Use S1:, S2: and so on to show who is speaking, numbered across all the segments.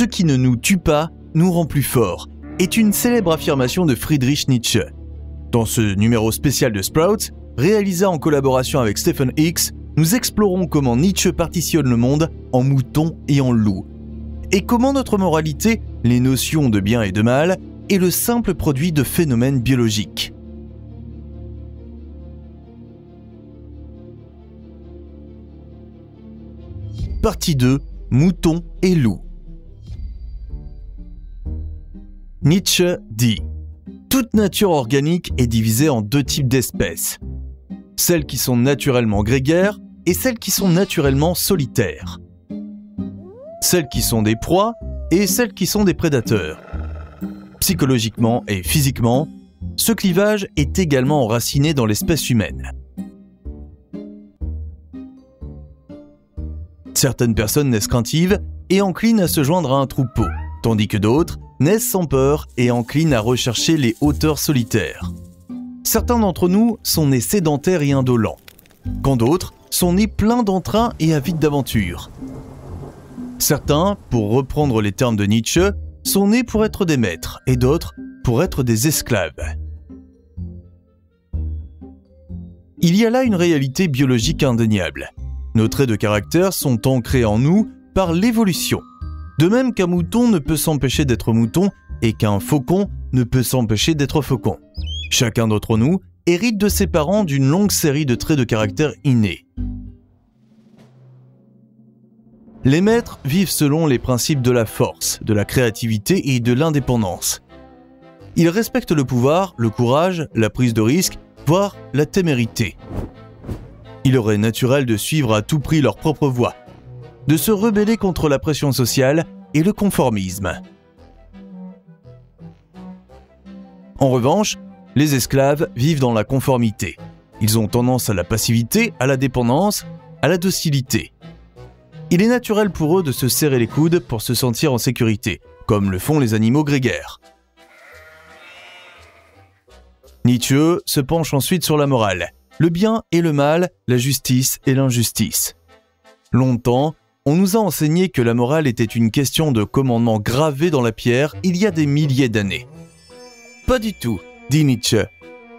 S1: Ce qui ne nous tue pas nous rend plus forts est une célèbre affirmation de Friedrich Nietzsche. Dans ce numéro spécial de Sprouts, réalisé en collaboration avec Stephen Hicks, nous explorons comment Nietzsche partitionne le monde en moutons et en loups, et comment notre moralité, les notions de bien et de mal, est le simple produit de phénomènes biologiques. Partie 2 Moutons et loups. Nietzsche dit Toute nature organique est divisée en deux types d'espèces. Celles qui sont naturellement grégaires et celles qui sont naturellement solitaires. Celles qui sont des proies et celles qui sont des prédateurs. Psychologiquement et physiquement, ce clivage est également enraciné dans l'espèce humaine. Certaines personnes naissent craintives et enclines à se joindre à un troupeau, tandis que d'autres naissent sans peur et enclinent à rechercher les hauteurs solitaires. Certains d'entre nous sont nés sédentaires et indolents, quand d'autres sont nés pleins d'entrain et avides d'aventures. Certains, pour reprendre les termes de Nietzsche, sont nés pour être des maîtres et d'autres pour être des esclaves. Il y a là une réalité biologique indéniable. Nos traits de caractère sont ancrés en nous par l'évolution. De même qu'un mouton ne peut s'empêcher d'être mouton et qu'un faucon ne peut s'empêcher d'être faucon. Chacun d'entre nous hérite de ses parents d'une longue série de traits de caractère innés. Les maîtres vivent selon les principes de la force, de la créativité et de l'indépendance. Ils respectent le pouvoir, le courage, la prise de risque, voire la témérité. Il aurait naturel de suivre à tout prix leur propre voie, de se rebeller contre la pression sociale et le conformisme. En revanche, les esclaves vivent dans la conformité. Ils ont tendance à la passivité, à la dépendance, à la docilité. Il est naturel pour eux de se serrer les coudes pour se sentir en sécurité, comme le font les animaux grégaires. Nietzsche se penche ensuite sur la morale, le bien et le mal, la justice et l'injustice. Longtemps, on nous a enseigné que la morale était une question de commandement gravé dans la pierre il y a des milliers d'années. Pas du tout, dit Nietzsche.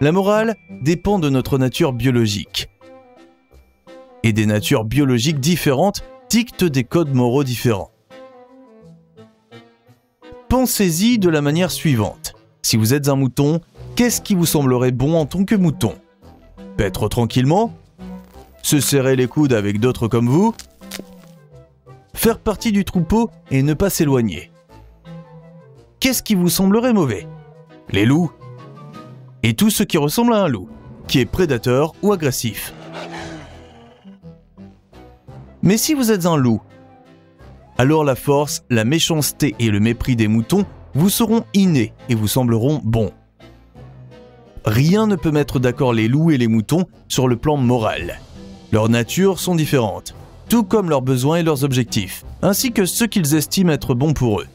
S1: La morale dépend de notre nature biologique. Et des natures biologiques différentes dictent des codes moraux différents. Pensez-y de la manière suivante. Si vous êtes un mouton, qu'est-ce qui vous semblerait bon en tant que mouton? Paître tranquillement Se serrer les coudes avec d'autres comme vous Faire partie du troupeau et ne pas s'éloigner Qu'est-ce qui vous semblerait mauvais? Les loups Et tout ce qui ressemble à un loup, qui est prédateur ou agressif. Mais si vous êtes un loup, alors la force, la méchanceté et le mépris des moutons vous seront innés et vous sembleront bons. Rien ne peut mettre d'accord les loups et les moutons sur le plan moral. Leurs natures sont différentes, tout comme leurs besoins et leurs objectifs, ainsi que ce qu'ils estiment être bon pour eux.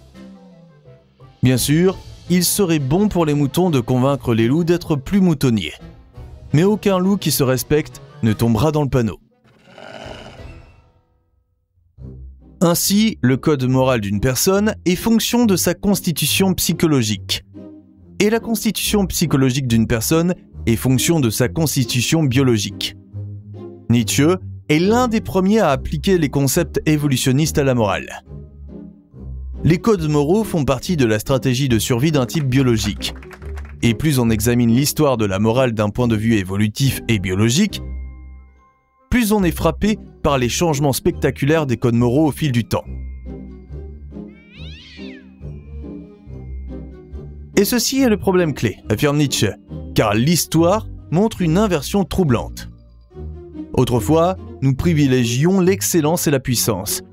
S1: Bien sûr, il serait bon pour les moutons de convaincre les loups d'être plus moutonniers. Mais aucun loup qui se respecte ne tombera dans le panneau. Ainsi, le code moral d'une personne est fonction de sa constitution psychologique. Et la constitution psychologique d'une personne est fonction de sa constitution biologique. Nietzsche est l'un des premiers à appliquer les concepts évolutionnistes à la morale. Les codes moraux font partie de la stratégie de survie d'un type biologique. Et plus on examine l'histoire de la morale d'un point de vue évolutif et biologique, plus on est frappé par les changements spectaculaires des codes moraux au fil du temps. Et ceci est le problème clé, affirme Nietzsche, car l'histoire montre une inversion troublante. Autrefois, nous privilégions l'excellence et la puissance,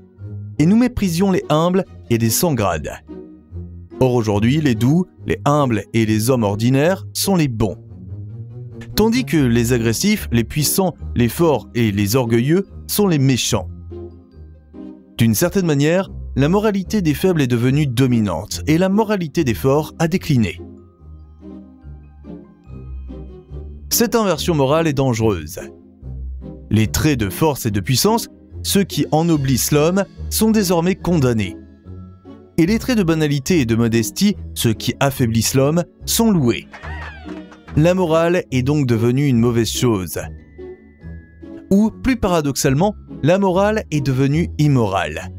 S1: et nous méprisions les humbles et les sans grades. Or aujourd'hui, les doux, les humbles et les hommes ordinaires sont les bons. Tandis que les agressifs, les puissants, les forts et les orgueilleux sont les méchants. D'une certaine manière, la moralité des faibles est devenue dominante et la moralité des forts a décliné. Cette inversion morale est dangereuse. Les traits de force et de puissance, ceux qui ennoblissent l'homme, sont désormais condamnés. et les traits de banalité et de modestie, ceux qui affaiblissent l'homme, sont loués. La morale est donc devenue une mauvaise chose. Ou, plus paradoxalement, la morale est devenue immorale.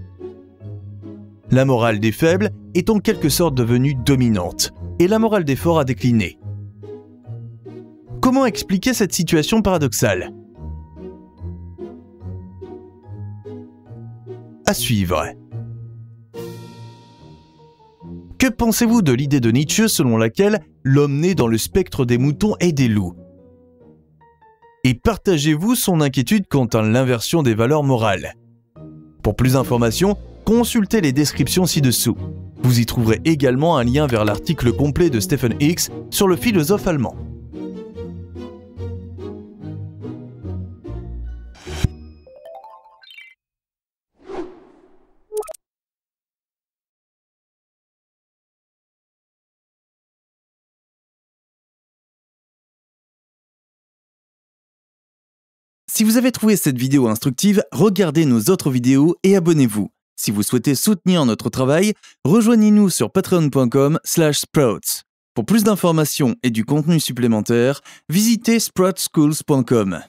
S1: La morale des faibles est en quelque sorte devenue dominante, et la morale des forts a décliné. Comment expliquer cette situation paradoxale? À suivre. Que pensez-vous de l'idée de Nietzsche selon laquelle l'homme né dans le spectre des moutons et des loups? Et partagez-vous son inquiétude quant à l'inversion des valeurs morales? Pour plus d'informations, consultez les descriptions ci-dessous. Vous y trouverez également un lien vers l'article complet de Stephen Hicks sur le philosophe allemand. Si vous avez trouvé cette vidéo instructive, regardez nos autres vidéos et abonnez-vous. Si vous souhaitez soutenir notre travail, rejoignez-nous sur patreon.com/sprouts. Pour plus d'informations et du contenu supplémentaire, visitez sproutsschools.com.